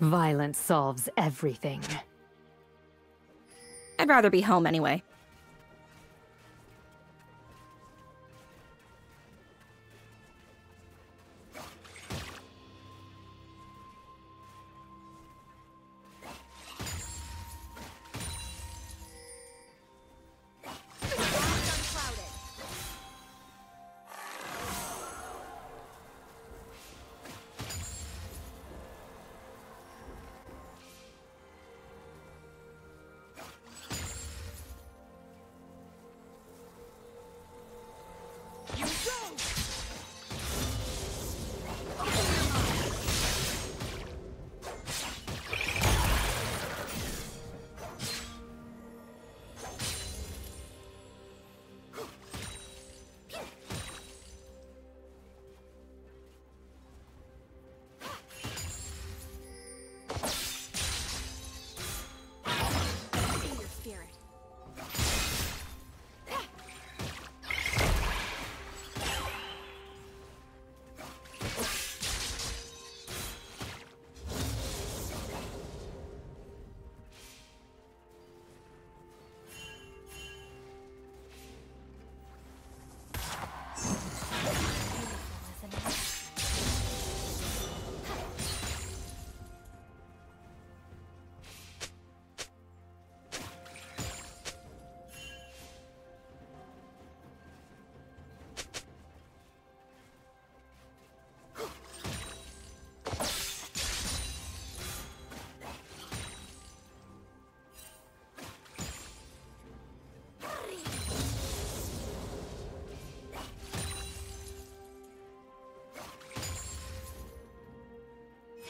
Violence solves everything. I'd rather be home anyway.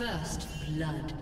First blood.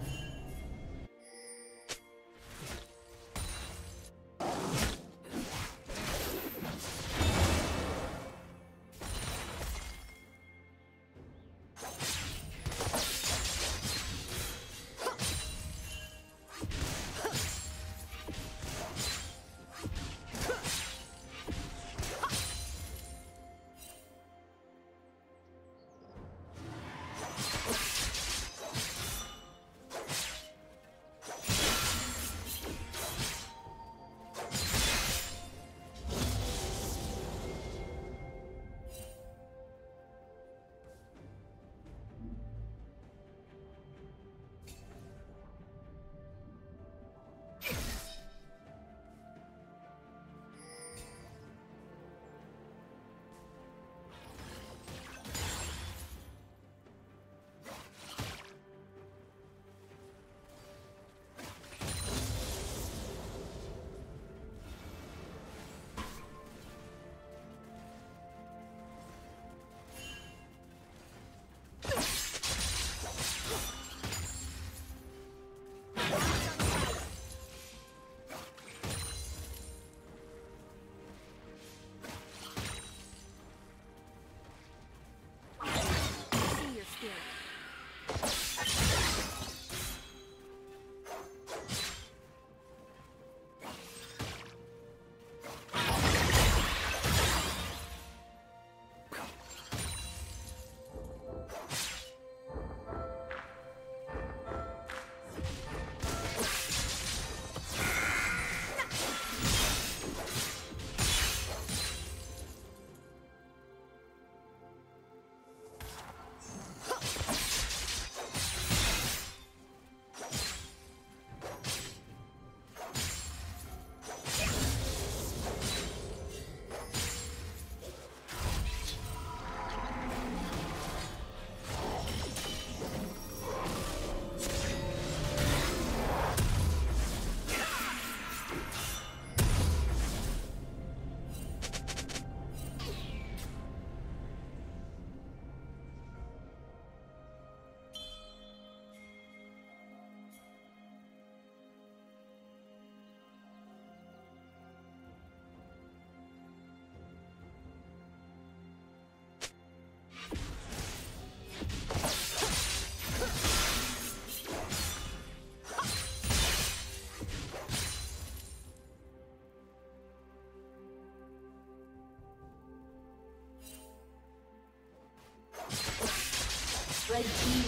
Red team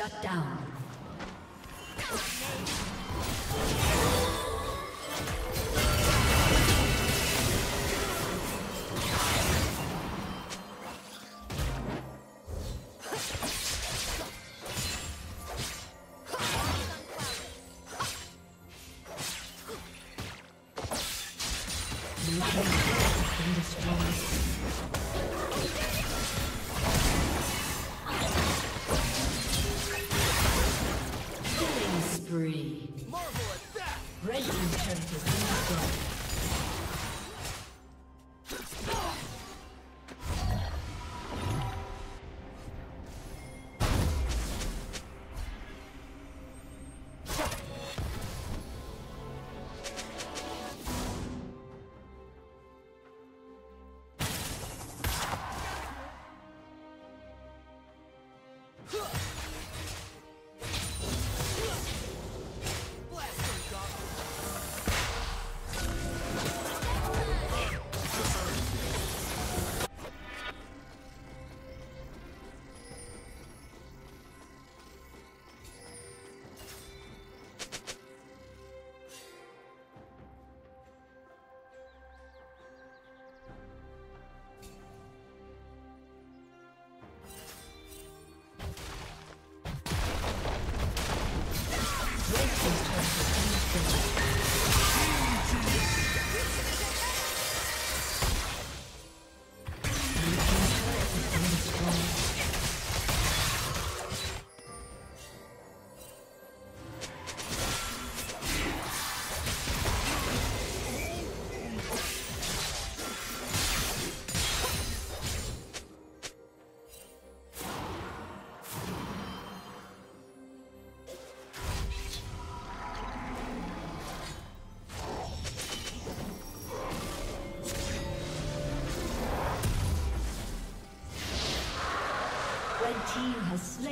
Shut down.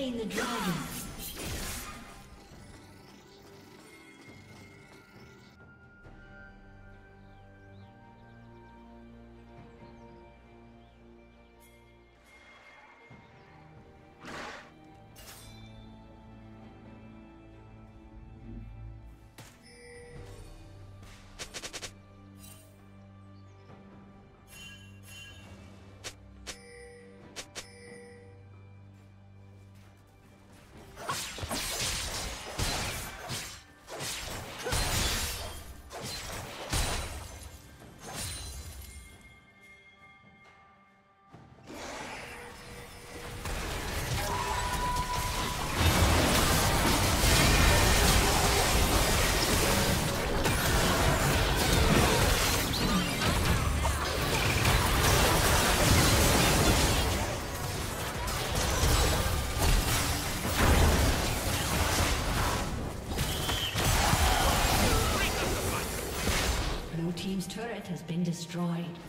Slain the dragon. Been destroyed.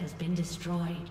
Has been destroyed.